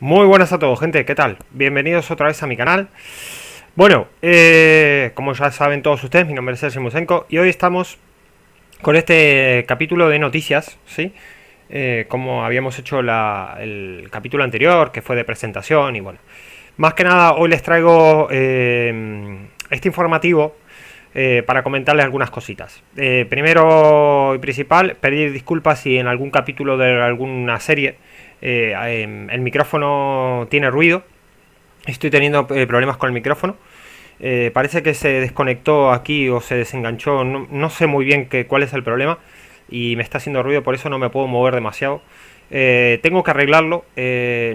Muy buenas a todos, gente, ¿qué tal? Bienvenidos otra vez a mi canal. Bueno, eh, como ya saben todos ustedes, mi nombre es Sergio Musenko y hoy estamos con este capítulo de noticias, ¿sí? Eh, como habíamos hecho el capítulo anterior, que fue de presentación y bueno. Más que nada, hoy les traigo eh, este informativo para comentarles algunas cositas. primero y principal, pedir disculpas si en algún capítulo de alguna serie eh, em, el micrófono tiene ruido. Estoy teniendo eh, problemas con el micrófono. Eh, parece que se desconectó aquí o se desenganchó. No, sé muy bien cuál es el problema. Y me está haciendo ruido, por eso no me puedo mover demasiado. tengo que arreglarlo.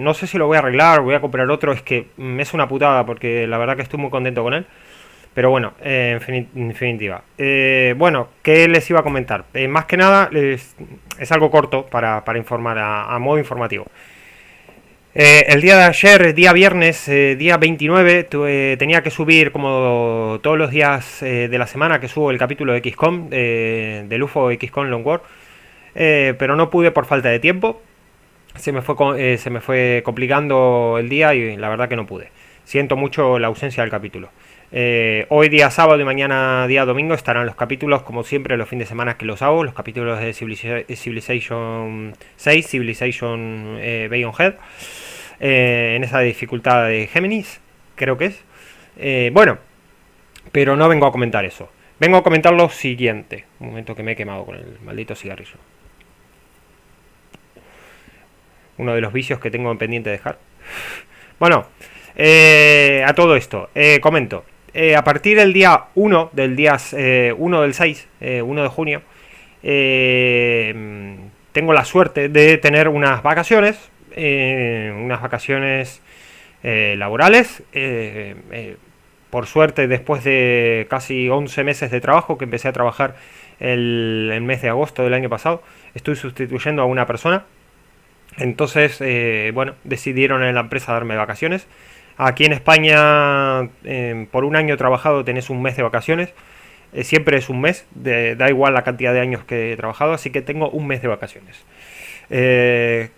no sé si lo voy a arreglar, voy a comprar otro. Es que me es una putada porque la verdad que estoy muy contento con él. Pero bueno, en definitiva. bueno, ¿qué les iba a comentar? más que nada, es algo corto para, informar a, modo informativo. Eh, el día de ayer, día viernes, eh, día 29, tenía que subir como todos los días eh, de la semana que subo el capítulo de XCOM, del UFO XCOM Long War, pero no pude por falta de tiempo. Se me, fue, se me fue complicando el día y la verdad que no pude. Siento mucho la ausencia del capítulo. Eh, hoy día sábado y mañana día domingo estarán los capítulos, como siempre, los fines de semana que los hago, los capítulos de Civilization 6, Civilization eh, Head, eh, en esa dificultad de Géminis, creo que es. Eh, bueno, pero no vengo a comentar eso. Vengo a comentar lo siguiente. Un momento que me he quemado con el maldito cigarrillo. Uno de los vicios que tengo pendiente de dejar. Bueno, a todo esto, comento. Eh, a partir del día 1, del día 1 eh, del 6, 1 eh, de junio, tengo la suerte de tener unas vacaciones, unas vacaciones laborales. por suerte, después de casi 11 meses de trabajo, que empecé a trabajar el, el mes de agosto del año pasado, estoy sustituyendo a una persona. Entonces, bueno, decidieron en la empresa darme vacaciones. Aquí en España, em, por un año trabajado tenés un mes de vacaciones. Eh, siempre es un mes, da igual la cantidad de años que he trabajado, así que tengo un mes de vacaciones. Eh,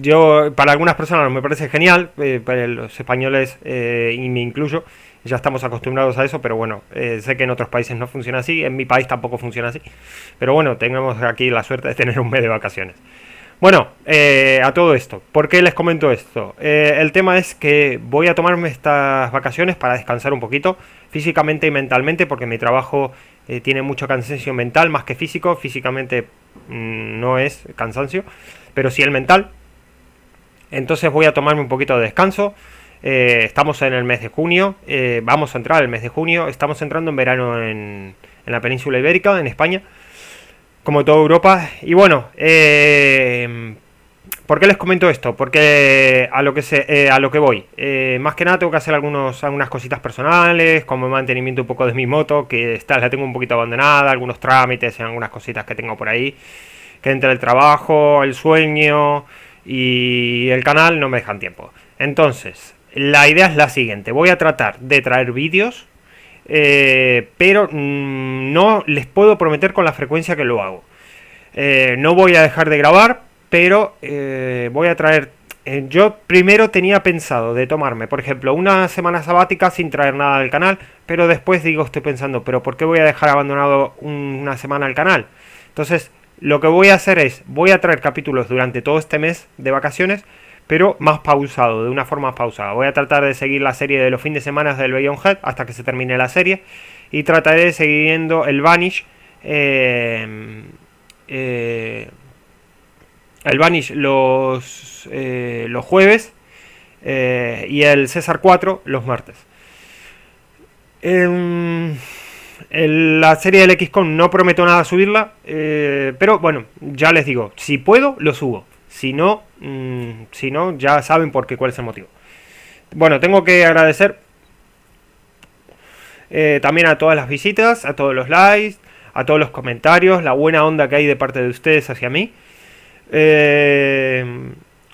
yo, para algunas personas me parece genial, eh, para los españoles, y me incluyo, ya estamos acostumbrados a eso, pero bueno, sé que en otros países no funciona así, en mi país tampoco funciona así, pero bueno, tenemos aquí la suerte de tener un mes de vacaciones. Bueno, eh, a todo esto, ¿por qué les comento esto? Eh, el tema es que voy a tomarme estas vacaciones para descansar un poquito, físicamente y mentalmente, porque mi trabajo eh, tiene mucho cansancio mental más que físico, físicamente mm, no es cansancio, pero sí el mental. Entonces voy a tomarme un poquito de descanso. estamos en el mes de junio, vamos a entrar el mes de junio, estamos entrando en verano en la península ibérica, en España como toda Europa. Y bueno, eh, ¿por qué les comento esto? Porque a lo que, se, eh, a lo que voy. Eh, más que nada tengo que hacer algunos, algunas cositas personales, como mantenimiento un poco de mi moto, que está, la tengo un poquito abandonada, algunos trámites, algunas cositas que tengo por ahí. Que entre el trabajo, el sueño y el canal no me dejan tiempo. Entonces, la idea es la siguiente. Voy a tratar de traer vídeos eh, pero mm, no les puedo prometer con la frecuencia que lo hago. Eh, no voy a dejar de grabar, pero eh, voy a traer... yo primero tenía pensado de tomarme, por ejemplo, una semana sabática sin traer nada al canal, pero después digo, estoy pensando, pero ¿por qué voy a dejar abandonado una semana el canal? Entonces, lo que voy a hacer es, voy a traer capítulos durante todo este mes de vacaciones, pero más pausado, de una forma pausada. Voy a tratar de seguir la serie de los fines de semana del Head hasta que se termine la serie y trataré de seguir viendo el Vanish. Eh, eh, el Vanish los, eh, los jueves y el César 4 los martes. En, la serie del XCOM no prometo nada subirla, pero bueno, ya les digo, si puedo, lo subo. Si no, mm, si no, ya saben por qué, cuál es el motivo. Bueno, tengo que agradecer eh, también a todas las visitas, a todos los likes, a todos los comentarios, la buena onda que hay de parte de ustedes hacia mí. Eh,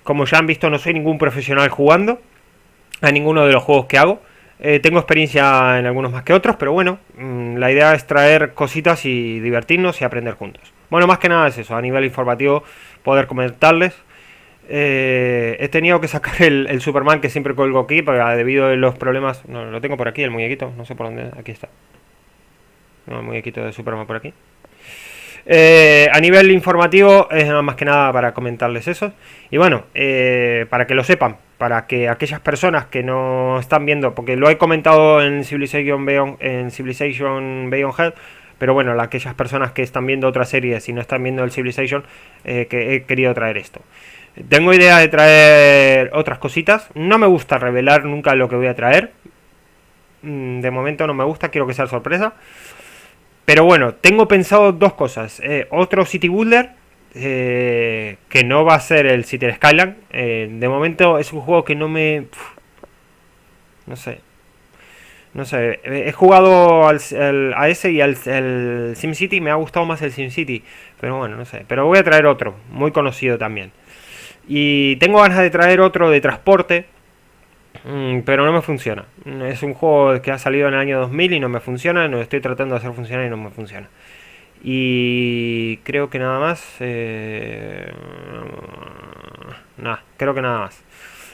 como ya han visto, no soy ningún profesional jugando a ninguno de los juegos que hago. Eh, tengo experiencia en algunos más que otros, pero bueno, mm, la idea es traer cositas y divertirnos y aprender juntos. Bueno, más que nada es eso, a nivel informativo poder comentarles Eh, he tenido que sacar el, Superman que siempre colgo aquí, porque debido a los problemas... No, lo tengo por aquí, el muñequito, no sé por dónde, aquí está. No, el muñequito de Superman por aquí. Eh, a nivel informativo, es más que nada para comentarles eso. Y bueno, para que lo sepan, para que aquellas personas que no están viendo, porque lo he comentado en Civilization Beyond, en Civilization Beyond Hell, pero bueno, aquellas personas que están viendo otras series y no están viendo el Civilization, eh, que he querido traer esto. Tengo idea de traer otras cositas. No me gusta revelar nunca lo que voy a traer. Mm, de momento no me gusta, quiero que sea sorpresa. Pero bueno, tengo pensado dos cosas. Eh, otro City Builder, eh, que no va a ser el City Skyline. Eh, de momento es un juego que no me... no sé. No sé, he jugado al, a ese y al el SimCity, me ha gustado más el SimCity. Pero bueno, no sé. Pero voy a traer otro, muy conocido también. Y tengo ganas de traer otro de transporte, Mm, pero no me funciona. Es un juego que ha salido en el año 2000 y no me funciona. Lo estoy tratando de hacer funcionar y no me funciona. Y creo que nada más. Eh... Nada, creo que nada más.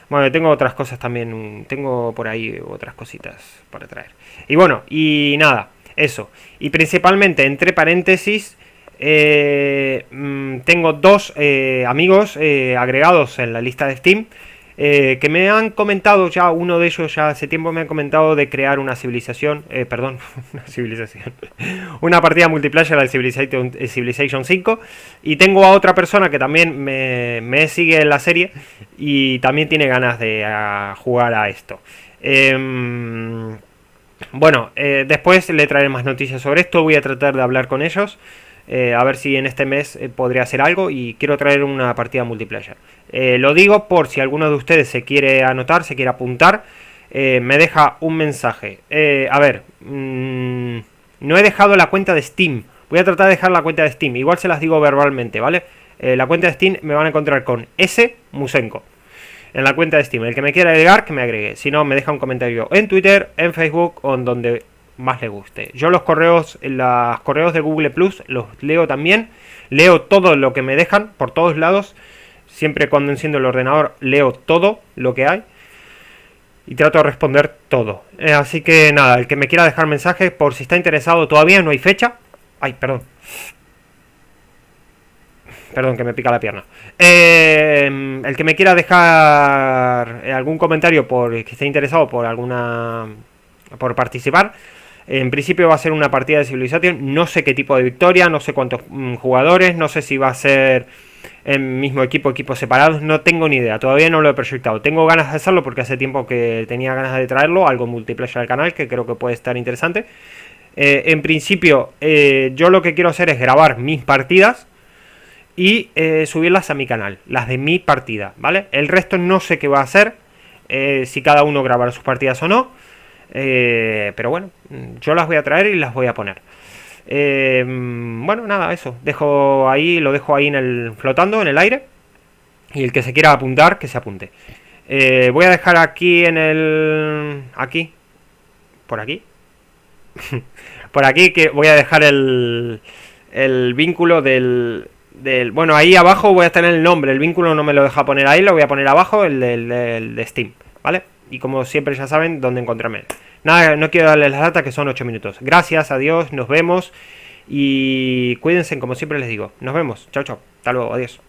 Bueno, tengo otras cosas también. Tengo por ahí otras cositas para traer. Y bueno, y nada, eso. Y principalmente, entre paréntesis, eh, mm, tengo dos eh, amigos eh, agregados en la lista de Steam eh, que me han comentado ya, uno de ellos ya hace tiempo me han comentado de crear una civilización, eh, perdón, una civilización, una partida multiplayer al Civilization, eh, Civilization 5 y tengo a otra persona que también me, sigue en la serie y también tiene ganas de jugar a esto. Em, bueno, después le traeré más noticias sobre esto, voy a tratar de hablar con ellos. Eh, a ver si en este mes eh, podría hacer algo y quiero traer una partida multiplayer. Eh, lo digo por si alguno de ustedes se quiere anotar, se quiere apuntar, me deja un mensaje. a ver, mm, no he dejado la cuenta de Steam. Voy a tratar de dejar la cuenta de Steam. Igual se las digo verbalmente, ¿vale? la cuenta de Steam me van a encontrar con S Musenko. En la cuenta de Steam. El que me quiera agregar, que me agregue. Si no, me deja un comentario en Twitter, en Facebook o en donde más le guste. Yo los correos, los correos de Google Plus los leo también. Leo todo lo que me dejan por todos lados. Siempre cuando enciendo el ordenador leo todo lo que hay. Y trato de responder todo. Eh, así que nada, el que me quiera dejar mensaje por si está interesado todavía no hay fecha. Ay, perdón. Perdón, que me pica la pierna. Eh, el que me quiera dejar algún comentario por que esté interesado por alguna por participar, en principio va a ser una partida de Civilization. No sé qué tipo de victoria, no sé cuántos mm, jugadores, no sé si va a ser el mismo equipo, equipos separados. No tengo ni idea, todavía no lo he proyectado. Tengo ganas de hacerlo porque hace tiempo que tenía ganas de traerlo, algo multiplayer al canal que creo que puede estar interesante. Eh, en principio, eh, yo lo que quiero hacer es grabar mis partidas y eh, subirlas a mi canal, las de mi partida, ¿vale? El resto no sé qué va a hacer, si cada uno grabará sus partidas o no. Eh, pero bueno, yo las voy a traer y las voy a poner. Eh, bueno, nada, eso. Dejo ahí, lo dejo ahí en el flotando en el aire. Y el que se quiera apuntar, que se apunte. Eh, voy a dejar aquí en el. Aquí. Por aquí. por aquí que voy a dejar el. El vínculo del. Del, bueno, ahí abajo voy a tener el nombre. El vínculo no me lo deja poner ahí, lo voy a poner abajo, el del de Steam. ¿Vale? Y como siempre ya saben dónde encontrarme. Nada, no quiero darles la data que son 8 minutos. Gracias, adiós, nos vemos y cuídense como siempre les digo. Nos vemos. Chao, chao. Hasta luego, adiós.